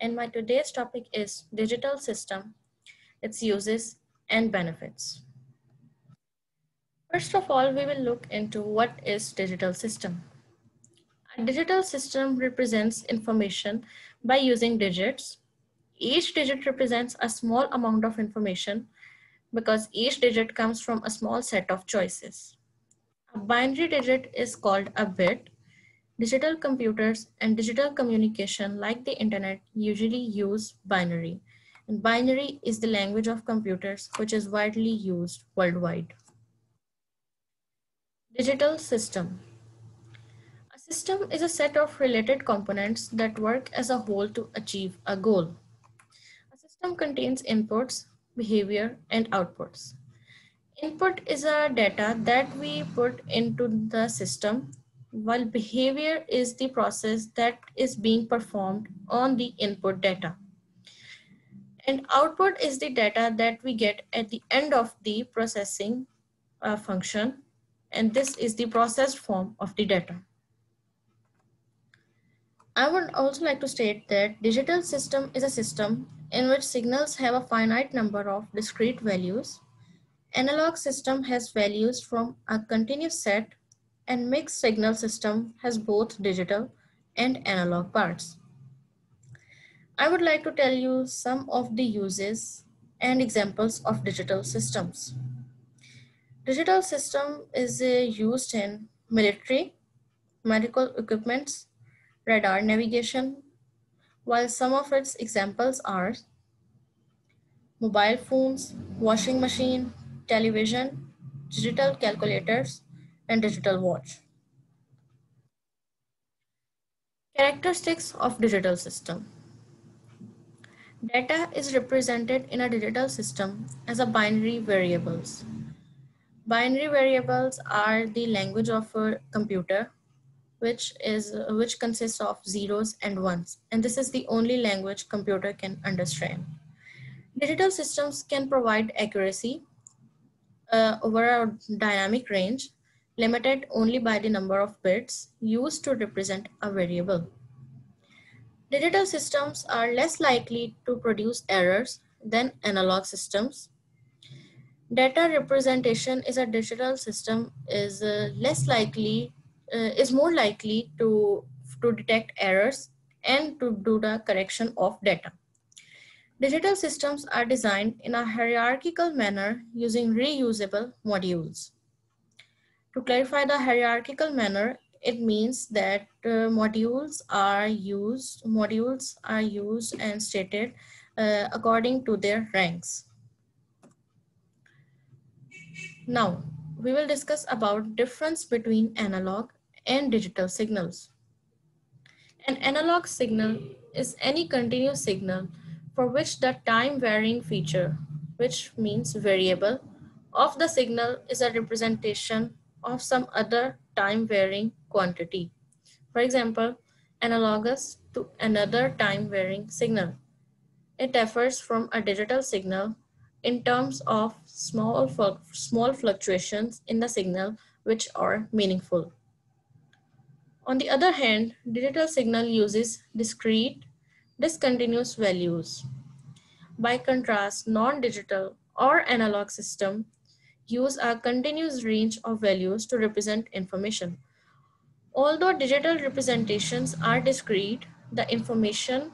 And my today's topic is digital system, its uses and benefits. First of all, we will look into what is digital system. A digital system represents information by using digits. Each digit represents a small amount of information because each digit comes from a small set of choices. A binary digit is called a bit. Digital computers and digital communication like the internet usually use binary. And binary is the language of computers which is widely used worldwide. Digital system. A system is a set of related components that work as a whole to achieve a goal. A system contains inputs, behavior, and outputs. Input is a data that we put into the system, while behavior is the process that is being performed on the input data. And output is the data that we get at the end of the processing uh, function and this is the processed form of the data. I would also like to state that digital system is a system in which signals have a finite number of discrete values. Analog system has values from a continuous set and mixed signal system has both digital and analog parts. I would like to tell you some of the uses and examples of digital systems. Digital system is uh, used in military, medical equipments, radar navigation, while some of its examples are mobile phones, washing machine, television, digital calculators, and digital watch. Characteristics of digital system. Data is represented in a digital system as a binary variables. Binary variables are the language of a computer, which is which consists of zeros and ones. And this is the only language computer can understand. Digital systems can provide accuracy uh, over a dynamic range limited only by the number of bits used to represent a variable. Digital systems are less likely to produce errors than analog systems data representation is a digital system is uh, less likely uh, is more likely to to detect errors and to do the correction of data digital systems are designed in a hierarchical manner using reusable modules to clarify the hierarchical manner it means that uh, modules are used modules are used and stated uh, according to their ranks now, we will discuss about difference between analog and digital signals. An analog signal is any continuous signal for which the time varying feature, which means variable, of the signal is a representation of some other time varying quantity. For example, analogous to another time varying signal. It differs from a digital signal in terms of small, small fluctuations in the signal which are meaningful. On the other hand, digital signal uses discrete, discontinuous values. By contrast, non-digital or analog system use a continuous range of values to represent information. Although digital representations are discrete, the information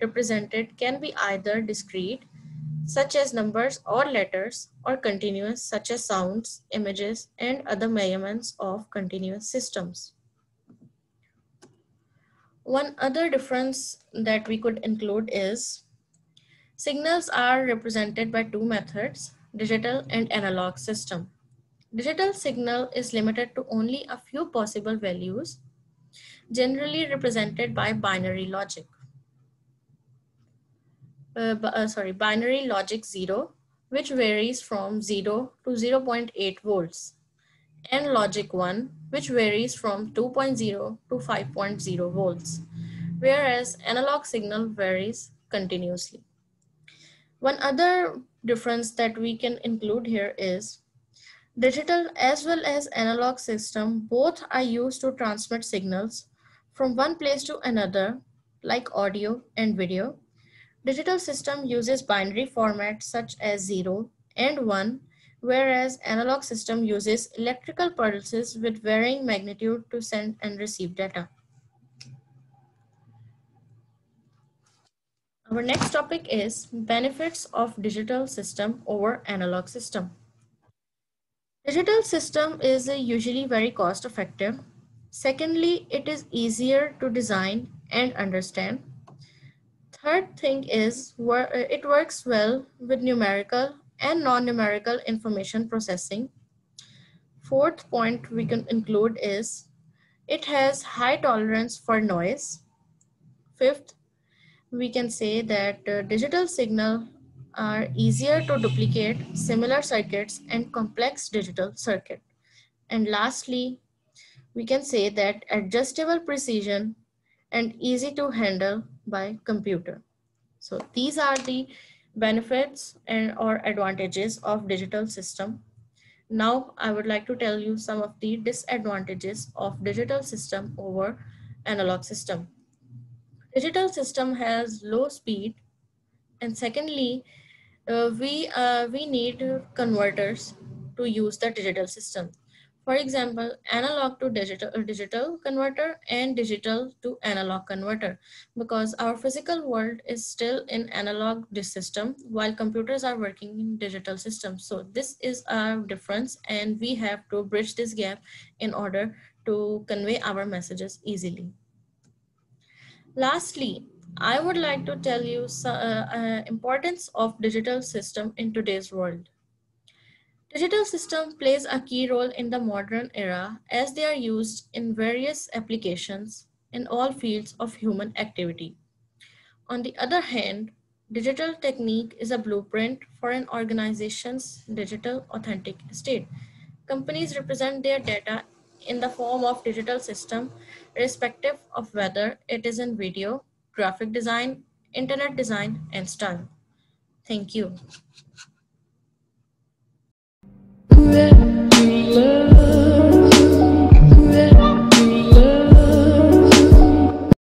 represented can be either discrete such as numbers or letters, or continuous, such as sounds, images, and other measurements of continuous systems. One other difference that we could include is signals are represented by two methods, digital and analog system. Digital signal is limited to only a few possible values, generally represented by binary logic uh, uh, sorry, binary logic 0, which varies from 0 to 0 0.8 volts, and logic 1, which varies from 2.0 to 5.0 volts, whereas analog signal varies continuously. One other difference that we can include here is Digital as well as analog system both are used to transmit signals from one place to another like audio and video. Digital system uses binary formats such as 0 and 1 whereas analog system uses electrical pulses with varying magnitude to send and receive data. Our next topic is benefits of digital system over analog system. Digital system is usually very cost effective. Secondly, it is easier to design and understand. Third thing is it works well with numerical and non-numerical information processing. Fourth point we can include is it has high tolerance for noise. Fifth, we can say that uh, digital signal are easier to duplicate similar circuits and complex digital circuit. And lastly, we can say that adjustable precision and easy to handle by computer. So these are the benefits and or advantages of digital system. Now I would like to tell you some of the disadvantages of digital system over analog system. Digital system has low speed and secondly, uh, we, uh, we need converters to use the digital system. For example, analog to digital, digital converter and digital to analog converter because our physical world is still in analog system while computers are working in digital systems. So this is our difference and we have to bridge this gap in order to convey our messages easily. Lastly, I would like to tell you the uh, uh, importance of digital system in today's world. Digital system plays a key role in the modern era as they are used in various applications in all fields of human activity. On the other hand, digital technique is a blueprint for an organization's digital authentic state. Companies represent their data in the form of digital system, irrespective of whether it is in video, graphic design, internet design, and style. Thank you. Red love.